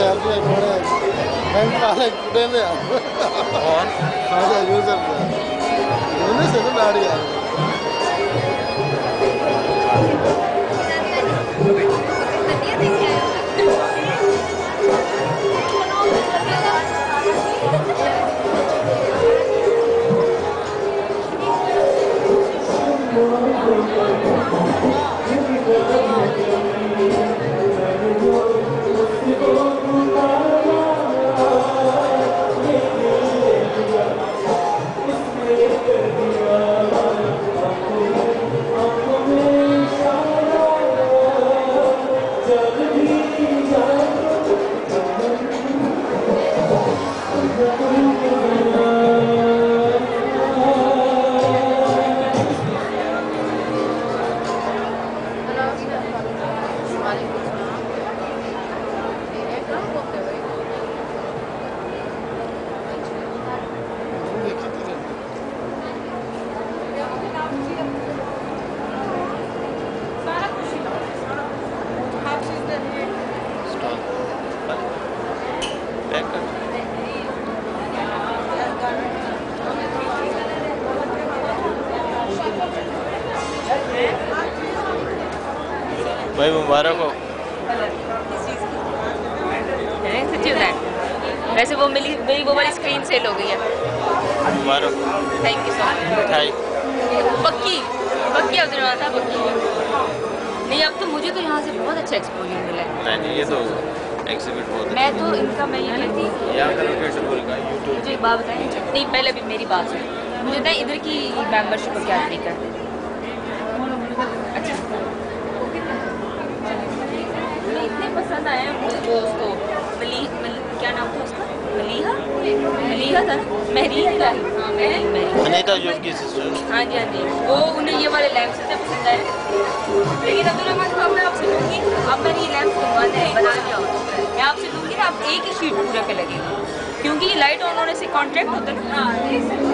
సేవలు ఇప్పుడే మేము చాలా ఇప్పుడే అదే యూజర్ ఉంది సెకండ్ ఆడియాలి भाई मुबारक हो। वैसे वो मिली मेरी वो वाली स्क्रीन सेल हो गई है। मुबारक थैंक यू सो मच मिठाई। पक्की। पक्की अब्दुल था पक्की। नहीं अब तो मुझे तो यहाँ से बहुत अच्छा एक्सपोजर मिला है। नहीं नहीं ये तो एग्जिबिट बहुत मैं तो इनका मैं ये है। यहाँ का लोकेशन बोल का यूट्यूब मुझे एक बात बताएँ नहीं पहले भी मेरी बात सुन। मुझे बताएँ इधर की मेंबरशिप का क्या तरीका है अच्छा मैं इतने पसंद आए हैं मुझे वो उसको मली मली क्या नाम था उसका मलीहा मलीहा था ना महरीन था हाँ? की सिस्टर हाँ जी हाँ जी। वो उन्हें ये वाले लैम्प से पसंद आए। लेकिन अब्दुल रहमान साहब मैं आपसे लूँगी अब मैंने ये लैम्प बनवाने हैं बना लिया। मैं आपसे लूँगी ना आप एक ही शीट पूरा के लगेगा। क्योंकि ये लाइट ऑन होने से कॉन्ट्रैक्ट होता है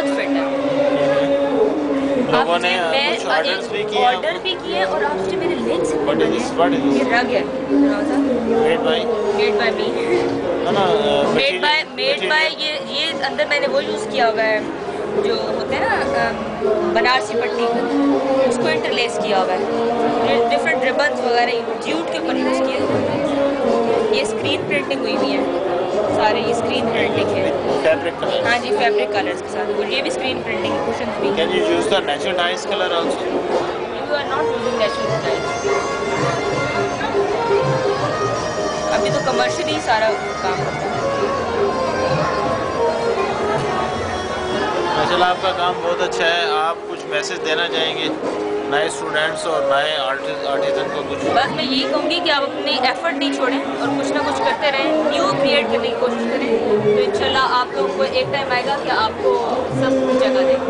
बहुत फिट है। मैं किए ऑर्डर भी किए और आपसे मेरे लेग्स? ये रग है। Made by made by me made by made by ये ये अंदर मैंने वो यूज़ किया हुआ है जो होते हैं ना बनारसी पट्टी। उसको इंटरलेस किया हुआ है। डिफरेंट रिबन्स वगैरह जूट के ऊपर यूज़ किया है। ये स्क्रीन प्रिंटिंग हुई हुई है। सारे ये स्क्रीन प्रिंटिंग है। फैब्रिक कलर हाँ जी फैब्रिक कलर्स के साथ। और ये भी स्क्रीन प्रिंटिंग कुशन भी can you use the natural dyes colour also you are not using natural style अभी तो कमर्शियली सारा काम हैं माशाल्लाह आपका काम बहुत अच्छा है। आप कुछ मैसेज देना चाहेंगे? नए स्टूडेंट्स और नए आर्टिजन को कुछ बस मैं यही कहूँगी कि आप अपनी एफर्ट नहीं छोड़ें और कुछ ना कुछ करते रहें। न्यू क्रिएट करने की कोशिश करें। तो इंशाल्लाह आप लोगों को एक टाइम आएगा कि आपको सब जगह दें